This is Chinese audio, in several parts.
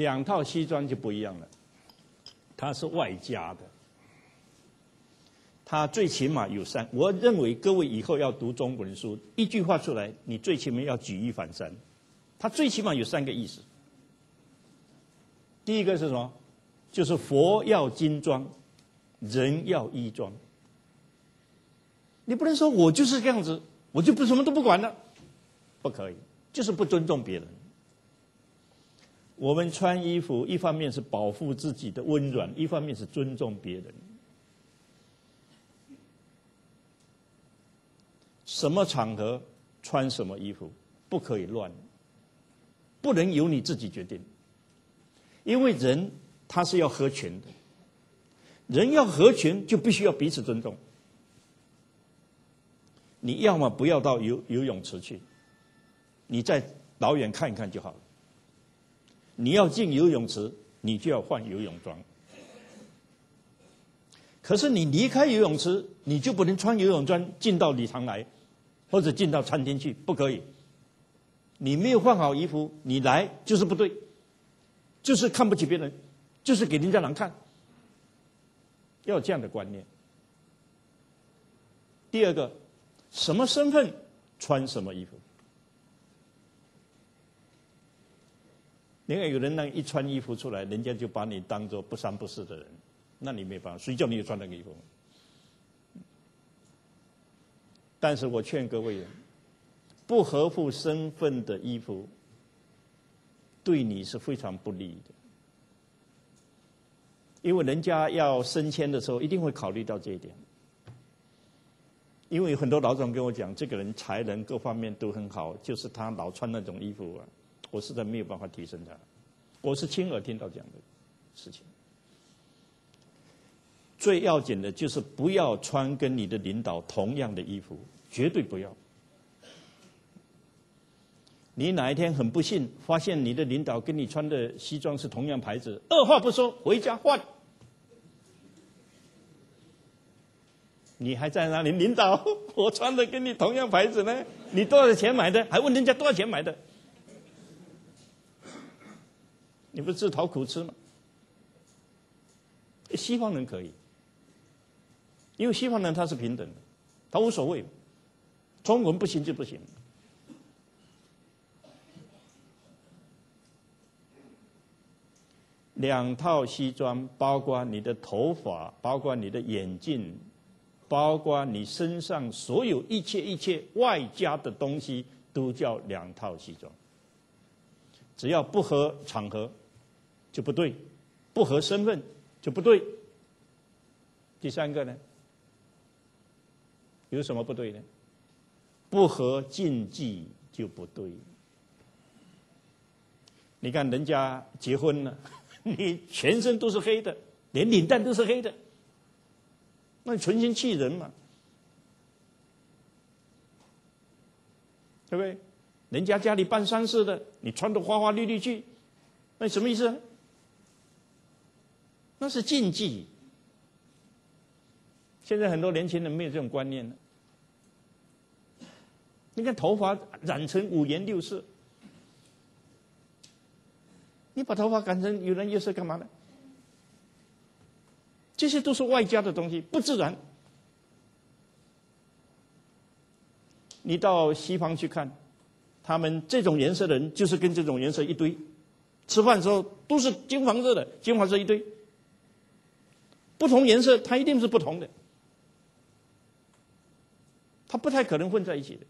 两套西装就不一样了，它是外加的，它最起码有三。我认为各位以后要读中文书，一句话出来，你最起码要举一反三。它最起码有三个意思。第一个是什么？就是佛要金装，人要衣装。你不能说我就是这样子，我就不什么都不管了，不可以，就是不尊重别人。我们穿衣服，一方面是保护自己的温暖，一方面是尊重别人。什么场合穿什么衣服，不可以乱，不能由你自己决定。因为人他是要合群的，人要合群就必须要彼此尊重。你要么不要到游游泳池去，你在老远看一看就好了。你要进游泳池，你就要换游泳装。可是你离开游泳池，你就不能穿游泳装进到礼堂来，或者进到餐厅去，不可以。你没有换好衣服，你来就是不对，就是看不起别人，就是给人家难看。要有这样的观念。第二个，什么身份穿什么衣服。你看，有人那一穿衣服出来，人家就把你当做不三不四的人，那你没办法，谁叫你穿那个衣服？但是我劝各位，不合乎身份的衣服，对你是非常不利的，因为人家要升迁的时候，一定会考虑到这一点。因为很多老总跟我讲，这个人才能各方面都很好，就是他老穿那种衣服啊。我实在没有办法提升他，我是亲耳听到这样的事情。最要紧的就是不要穿跟你的领导同样的衣服，绝对不要。你哪一天很不幸发现你的领导跟你穿的西装是同样牌子，二话不说回家换。你还在那里？领导，我穿的跟你同样牌子呢，你多少钱买的？还问人家多少钱买的？你不是自讨苦吃吗？西方人可以，因为西方人他是平等的，他无所谓。中文不行就不行。两套西装，包括你的头发，包括你的眼镜，包括你身上所有一切一切外加的东西，都叫两套西装。只要不合场合。就不对，不合身份就不对。第三个呢，有什么不对呢？不合禁忌就不对。你看人家结婚了，你全身都是黑的，连领带都是黑的，那存心气人嘛？对不对？人家家里办丧事的，你穿的花花绿绿去，那什么意思？那是禁忌。现在很多年轻人没有这种观念了。你看头发染成五颜六色，你把头发染成五颜六色干嘛呢？这些都是外加的东西，不自然。你到西方去看，他们这种颜色的人就是跟这种颜色一堆，吃饭的时候都是金黄色的，金黄色一堆。不同颜色，它一定是不同的，它不太可能混在一起的。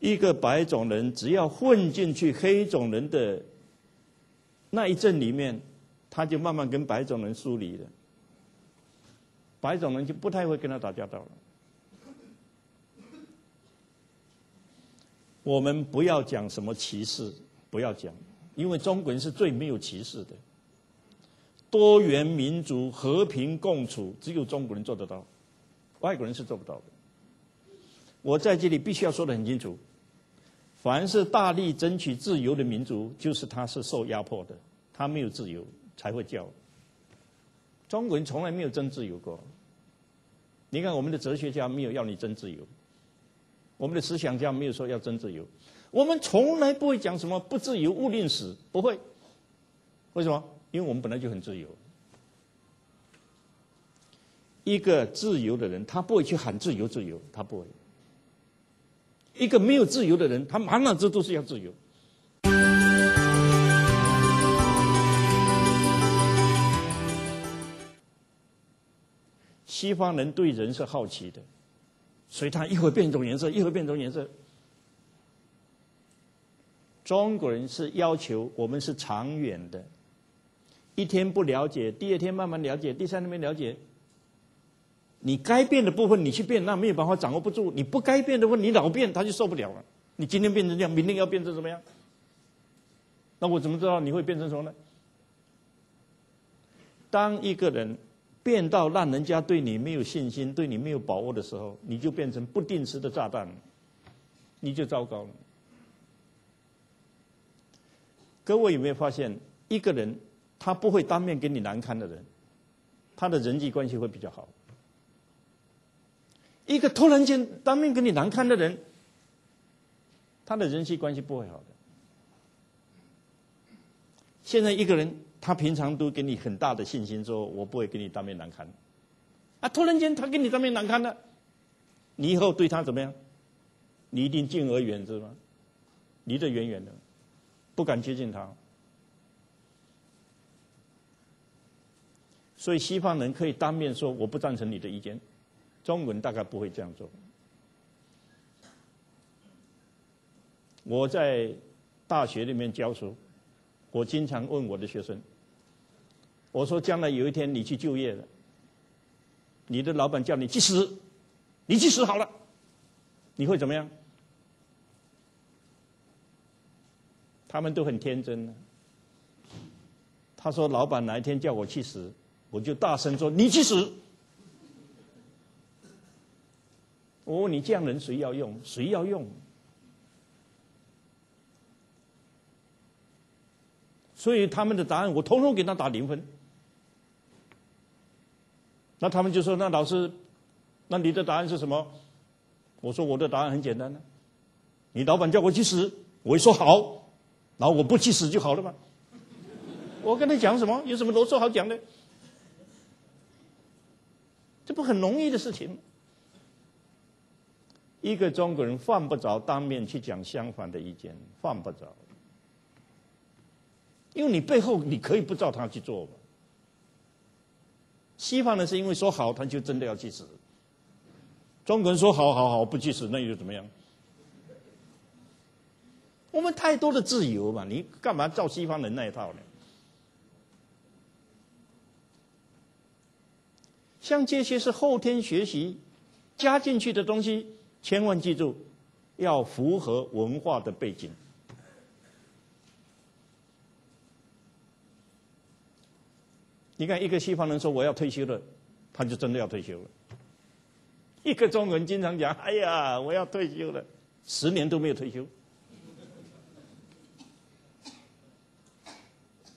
一个白种人只要混进去黑种人的那一阵里面，他就慢慢跟白种人疏离了，白种人就不太会跟他打交道了。我们不要讲什么歧视，不要讲，因为中国人是最没有歧视的。多元民族和平共处，只有中国人做得到，外国人是做不到的。我在这里必须要说得很清楚：，凡是大力争取自由的民族，就是他是受压迫的，他没有自由才会叫。中国人从来没有争自由过。你看，我们的哲学家没有要你争自由，我们的思想家没有说要争自由，我们从来不会讲什么不自由勿令死，不会。为什么？因为我们本来就很自由。一个自由的人，他不会去喊自由自由，他不会。一个没有自由的人，他满脑子都是要自由。西方人对人是好奇的，所以它一会变一种颜色，一会变一种颜色。中国人是要求我们是长远的，一天不了解，第二天慢慢了解，第三天没了解。你该变的部分你去变，那没有办法掌握不住；你不该变的部分，你老变他就受不了了。你今天变成这样，明天要变成怎么样？那我怎么知道你会变成什么呢？当一个人变到让人家对你没有信心、对你没有把握的时候，你就变成不定时的炸弹，你就糟糕了。各位有没有发现，一个人他不会当面给你难堪的人，他的人际关系会比较好。一个突然间当面跟你难堪的人，他的人际关系不会好的。现在一个人，他平常都给你很大的信心，说我不会跟你当面难堪。啊，突然间他跟你当面难堪了，你以后对他怎么样？你一定敬而远之吗？离得远远的，不敢接近他。所以西方人可以当面说我不赞成你的意见。中文大概不会这样做。我在大学里面教书，我经常问我的学生：“我说，将来有一天你去就业了，你的老板叫你去死，你去死好了，你会怎么样？”他们都很天真的。他说：“老板哪一天叫我去死，我就大声说你去死。”我问你，这样人谁要用？谁要用？所以他们的答案，我统统给他打零分。那他们就说：“那老师，那你的答案是什么？”我说：“我的答案很简单呢，你老板叫我去死，我一说好，然后我不去死就好了嘛。我跟他讲什么？有什么啰嗦好讲的？这不很容易的事情。”一个中国人犯不着当面去讲相反的意见，犯不着，因为你背后你可以不照他去做嘛。西方人是因为说好，他就真的要去死；中国人说好好好不去死，那又怎么样？我们太多的自由嘛，你干嘛照西方人那一套呢？像这些是后天学习加进去的东西。千万记住，要符合文化的背景。你看，一个西方人说我要退休了，他就真的要退休了；一个中国人经常讲：“哎呀，我要退休了，十年都没有退休。”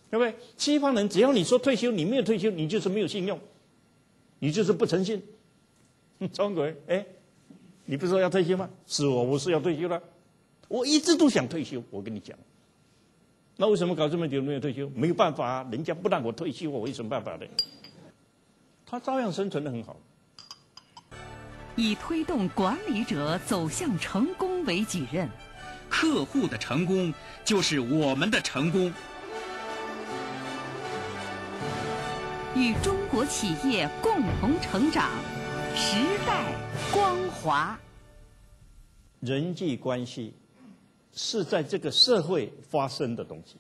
对不对？西方人只要你说退休，你没有退休，你就是没有信用，你就是不诚信。中国人，哎。你不是说要退休吗？是我，我是要退休了。我一直都想退休。我跟你讲，那为什么搞这么久没有退休？没有办法啊，人家不让我退休，我有什么办法呢？他照样生存的很好。以推动管理者走向成功为己任，客户的成功就是我们的成功。与中国企业共同成长。时代光华，人际关系是在这个社会发生的东西，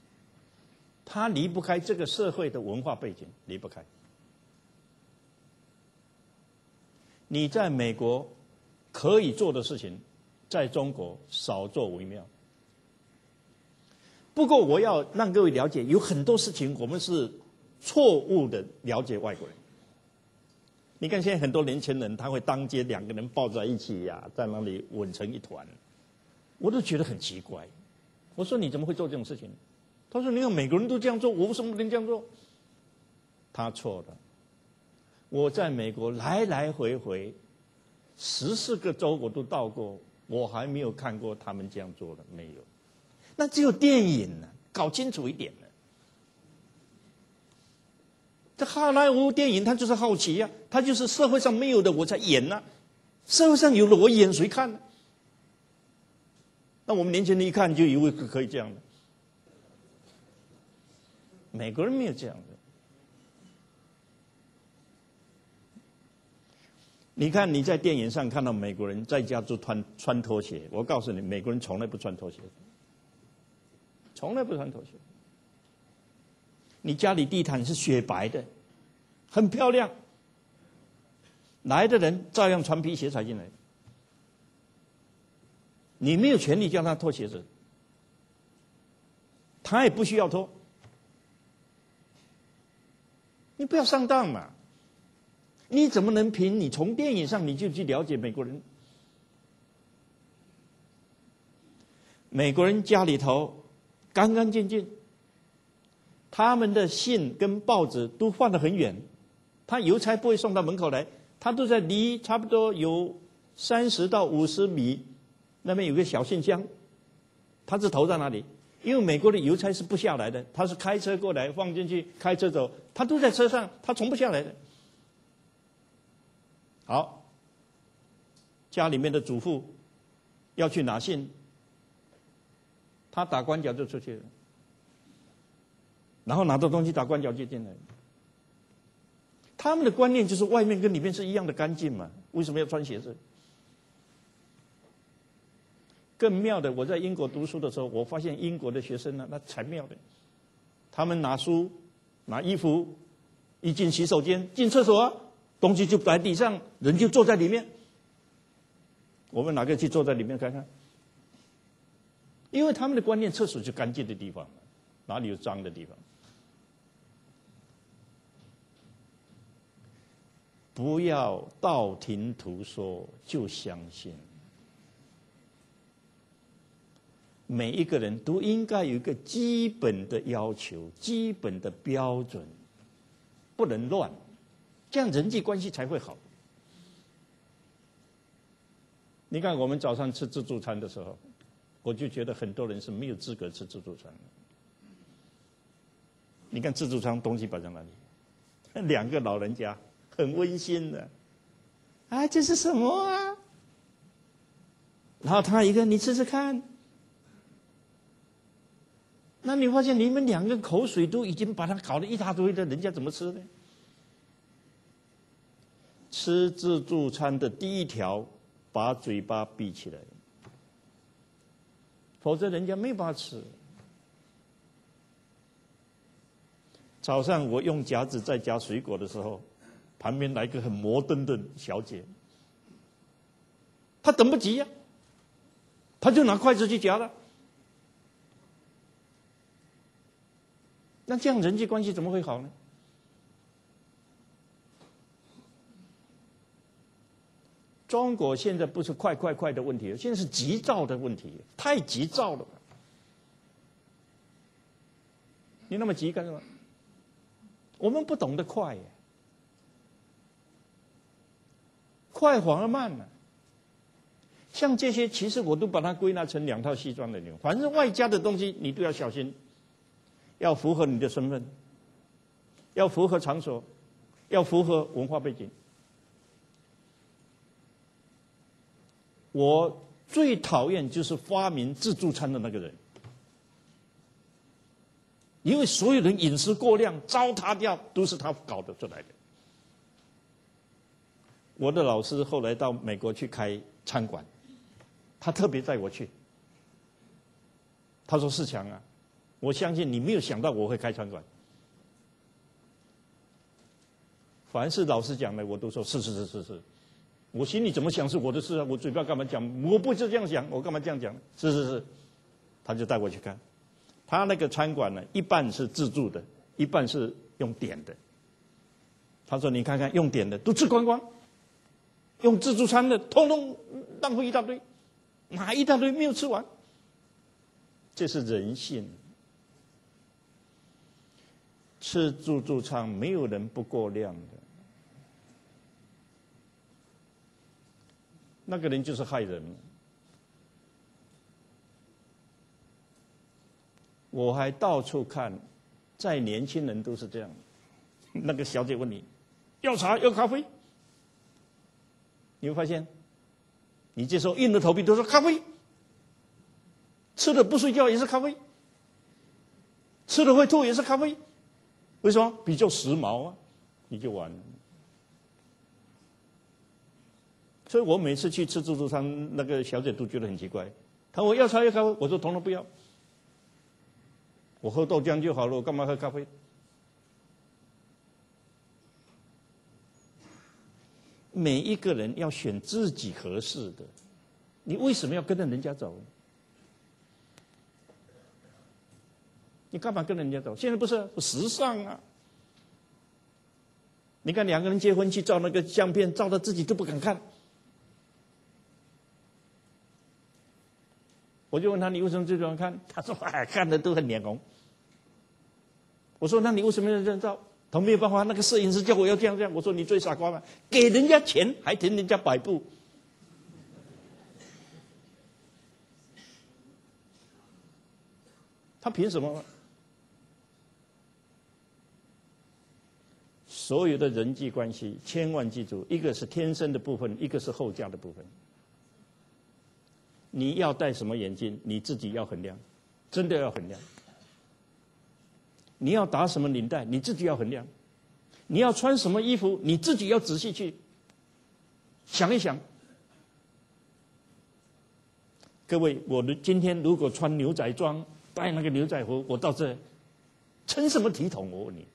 它离不开这个社会的文化背景，离不开。你在美国可以做的事情，在中国少做为妙。不过，我要让各位了解，有很多事情我们是错误的了解外国人。你看，现在很多年轻人他会当街两个人抱在一起呀，在那里吻成一团，我都觉得很奇怪。我说你怎么会做这种事情？他说：你看每个人都这样做，我为什么不能这样做？他错了。我在美国来来回回十四个州我都到过，我还没有看过他们这样做的，没有。那只有电影呢，搞清楚一点呢。这好莱坞电影，它就是好奇呀，它就是社会上没有的我才演呐，社会上有了我演谁看呢？那我们年轻人一看就以为可可以这样的，美国人没有这样的。你看你在电影上看到美国人在家就穿穿拖鞋，我告诉你，美国人从来不穿拖鞋，从来不穿拖鞋。你家里地毯是雪白的，很漂亮。来的人照样穿皮鞋才进来。你没有权利叫他脱鞋子，他也不需要脱。你不要上当嘛！你怎么能凭你从电影上你就去了解美国人？美国人家里头干干净净。他们的信跟报纸都放得很远，他邮差不会送到门口来，他都在离差不多有三十到五十米那边有个小信箱，他是投在哪里？因为美国的邮差是不下来的，他是开车过来放进去，开车走，他都在车上，他从不下来的。好，家里面的主妇要去拿信，他打关脚就出去了。然后拿着东西打关脚就进来。他们的观念就是外面跟里面是一样的干净嘛？为什么要穿鞋子？更妙的，我在英国读书的时候，我发现英国的学生呢，那才妙的。他们拿书、拿衣服，一进洗手间、进厕所，东西就摆地上，人就坐在里面。我们哪个去坐在里面看看？因为他们的观念，厕所是干净的地方，哪里有脏的地方？不要道听途说就相信。每一个人都应该有一个基本的要求、基本的标准，不能乱，这样人际关系才会好。你看，我们早上吃自助餐的时候，我就觉得很多人是没有资格吃自助餐的。你看自助餐东西摆在哪里？两个老人家。很温馨的，啊，这是什么啊？然后他一个，你吃吃看。那你发现你们两个口水都已经把它搞得一大堆的，人家怎么吃呢？吃自助餐的第一条，把嘴巴闭起来，否则人家没法吃。早上我用夹子在夹水果的时候。旁边来个很摩登的小姐，她等不及呀，她就拿筷子去夹了。那这样人际关系怎么会好呢？中国现在不是快快快的问题，现在是急躁的问题，太急躁了。你那么急干什么？我们不懂得快耶。快反而慢了，像这些，其实我都把它归纳成两套西装的内容。反正外加的东西，你都要小心，要符合你的身份，要符合场所，要符合文化背景。我最讨厌就是发明自助餐的那个人，因为所有人饮食过量糟蹋掉，都是他搞得出来的。我的老师后来到美国去开餐馆，他特别带我去。他说：“世强啊，我相信你没有想到我会开餐馆。凡是老师讲的，我都说是是是是是。我心里怎么想是我的事啊，我嘴巴干嘛讲？我不是这样想，我干嘛这样讲？是是是。他就带我去看，他那个餐馆呢，一半是自助的，一半是用点的。他说：你看看用点的都吃光光。”用自助餐的，通通浪费一大堆，哪一大堆没有吃完？这是人性。吃自助餐，没有人不过量的，那个人就是害人。我还到处看，在年轻人都是这样。那个小姐问你要茶要咖啡，你会发现，你这时候硬着头皮都说咖啡，吃的不睡觉也是咖啡，吃的会吐也是咖啡。为什么？比较时髦啊，你就完了。所以我每次去吃自助餐，那个小姐都觉得很奇怪。她说要茶要咖啡，我说统统不要，我喝豆浆就好了，我干嘛喝咖啡？每一个人要选自己合适的，你为什么要跟着人家走？你干嘛跟人家走？现在不是时尚啊！你看两个人结婚去照那个相片，照的自己都不敢看。我就问他：“你为什么最喜欢看？”他说：“哎，看的都很脸红。”我说：“那你为什么要这样照？”他没有办法，那个摄影师叫我要这样这样。我说：“你最傻瓜了，给人家钱还听人家摆布，他凭什么？”所有的人际关系，千万记住：一个是天生的部分，一个是后加的部分。你要戴什么眼镜，你自己要衡量，真的要衡量。你要打什么领带，你自己要衡量；你要穿什么衣服，你自己要仔细去想一想。各位，我的今天如果穿牛仔装，带那个牛仔服，我到这成什么体统？我问你，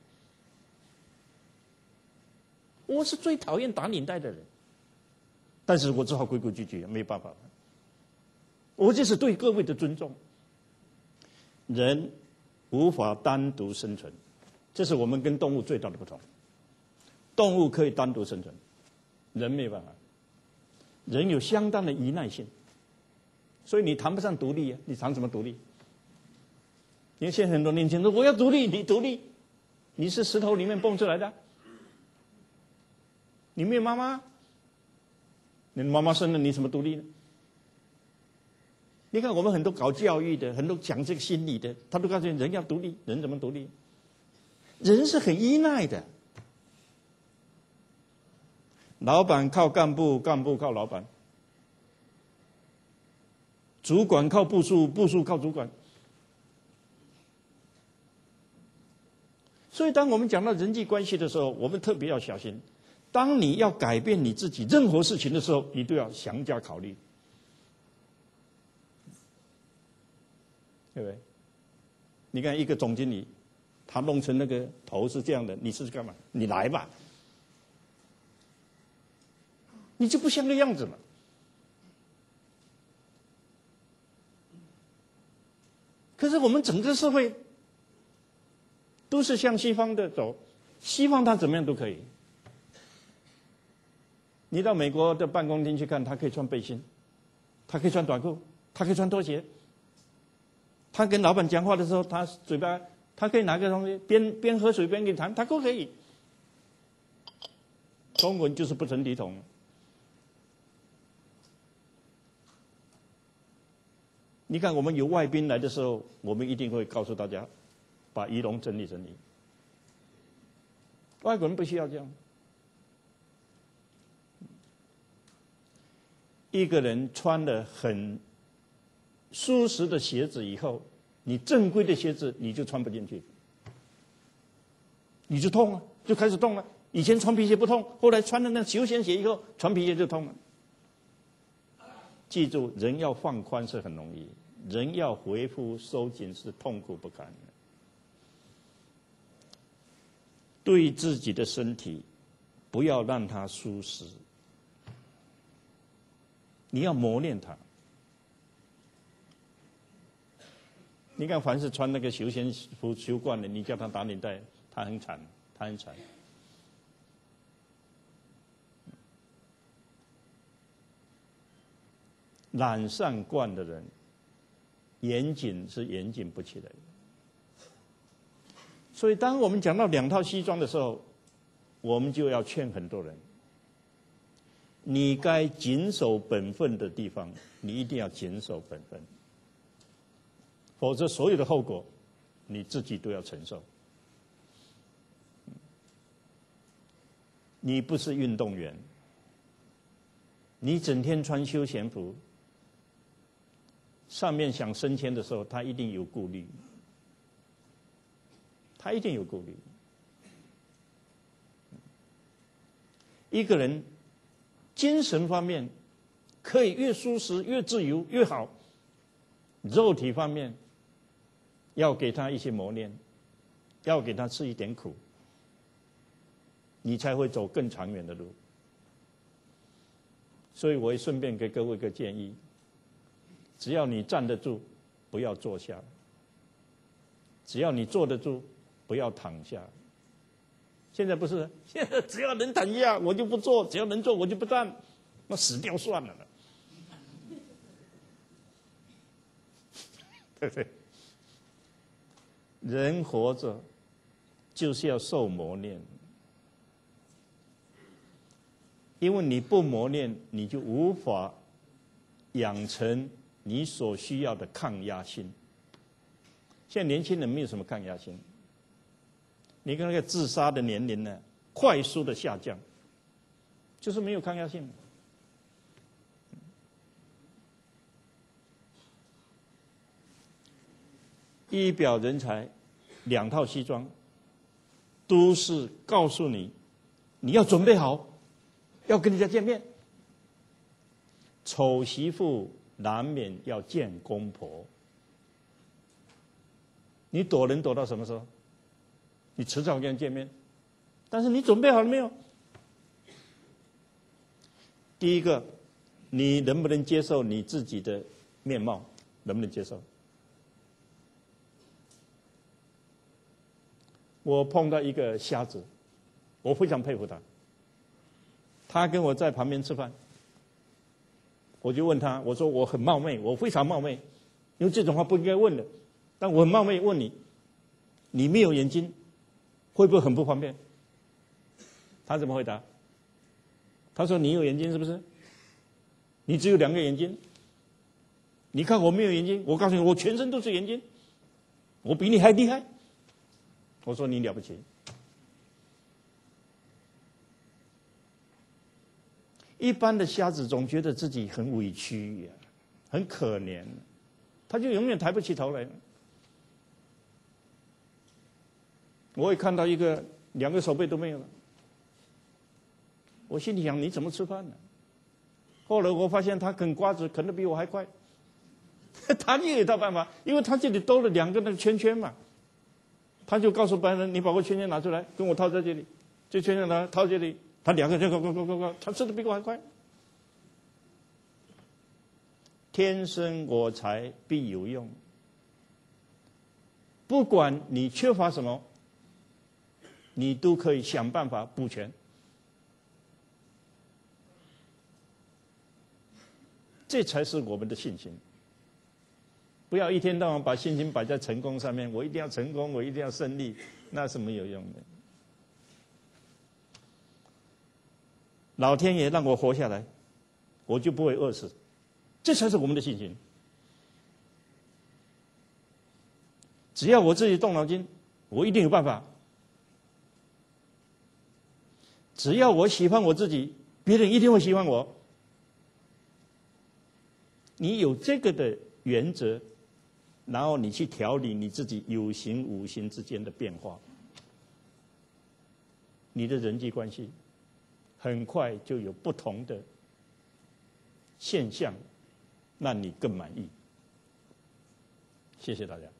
我是最讨厌打领带的人，但是我只好规规矩矩，没办法。我这是对各位的尊重。人无法单独生存，这是我们跟动物最大的不同。动物可以单独生存，人没办法。人有相当的依赖性，所以你谈不上独立啊！你谈什么独立？因为现在很多年轻人说我要独立，你独立？你是石头里面蹦出来的？你没有妈妈？你妈妈生了你怎么独立呢？你看，我们很多搞教育的，很多讲这个心理的，他都告诉你，人要独立，人怎么独立？人是很依赖的，老板靠干部，干部靠老板，主管靠部署，部署靠主管。所以，当我们讲到人际关系的时候，我们特别要小心。当你要改变你自己任何事情的时候，你都要详加考虑。对不对？你看一个总经理，他弄成那个头是这样的，你是干嘛？你来吧，你就不像个样子了。可是我们整个社会都是向西方的走，西方他怎么样都可以。你到美国的办公厅去看，他可以穿背心，他可以穿短裤，他可以穿拖鞋。他跟老板讲话的时候，他嘴巴他可以拿个东西边边喝水边跟你谈，他都可以。中文就是不成体统。你看，我们有外宾来的时候，我们一定会告诉大家，把仪容整理整理。外国人不需要这样。一个人穿的很。舒适的鞋子以后，你正规的鞋子你就穿不进去，你就痛啊，就开始痛了。以前穿皮鞋不痛，后来穿了那休闲鞋以后，穿皮鞋就痛了。记住，人要放宽是很容易，人要回复收紧是痛苦不堪的。对自己的身体，不要让它舒适，你要磨练他。你看，凡是穿那个休闲服休惯的，你叫他打领带，他很惨，他很惨。懒散惯的人，严谨是严谨不起来。所以，当我们讲到两套西装的时候，我们就要劝很多人：你该谨守本分的地方，你一定要谨守本分。否则，所有的后果你自己都要承受。你不是运动员，你整天穿休闲服，上面想升迁的时候，他一定有顾虑，他一定有顾虑。一个人精神方面可以越舒适、越自由越好，肉体方面要给他一些磨练，要给他吃一点苦。你才会走更长远的路，所以我也顺便给各位一个建议：只要你站得住，不要坐下；只要你坐得住，不要躺下。现在不是，现 在只要能躺下，我就不坐；只要能坐，我就不站。那死掉算了了，对不对？人活着就是要受磨练。因为你不磨练，你就无法养成你所需要的抗压性。现在年轻人没有什么抗压性，你看那个自杀的年龄呢，快速的下降，就是没有抗压性。一表人才，两套西装，都是告诉你，你要准备好。要跟人家见面，丑媳妇难免要见公婆。你躲人躲到什么时候？你迟早跟人见面，但是你准备好了没有？第一个，你能不能接受你自己的面貌？能不能接受？我碰到一个瞎子，我非常佩服他。他跟我在旁边吃饭，我就问他，我说我很冒昧，我非常冒昧，因为这种话不应该问的，但我很冒昧问你，你没有眼睛，会不会很不方便？他怎么回答？他说你有眼睛是不是？你只有两个眼睛，你看我没有眼睛，我告诉你，我全身都是眼睛，我比你还厉害。我说你了不起。一般的瞎子总觉得自己很委屈呀，很可怜，他就永远抬不起头来。我也看到一个两个手背都没有了，我心里想你怎么吃饭呢？后来我发现他啃瓜子啃的比我还快，他也有一套办法，因为他这里兜了两个那个圈圈嘛，他就告诉别人：“你把个圈圈拿出来，跟我套在这里，这圈圈拿套这里。”他两个人呱呱呱呱呱，他吃的比我还快。天生我材必有用，不管你缺乏什么，你都可以想办法补全。这才是我们的信心。不要一天到晚把信心摆在成功上面，我一定要成功，我一定要胜利，那是没有用的。老天爷让我活下来，我就不会饿死，这才是我们的信心。只要我自己动脑筋，我一定有办法。只要我喜欢我自己，别人一定会喜欢我。你有这个的原则，然后你去调理你自己有形无形之间的变化，你的人际关系。很快就有不同的现象，让你更满意。谢谢大家。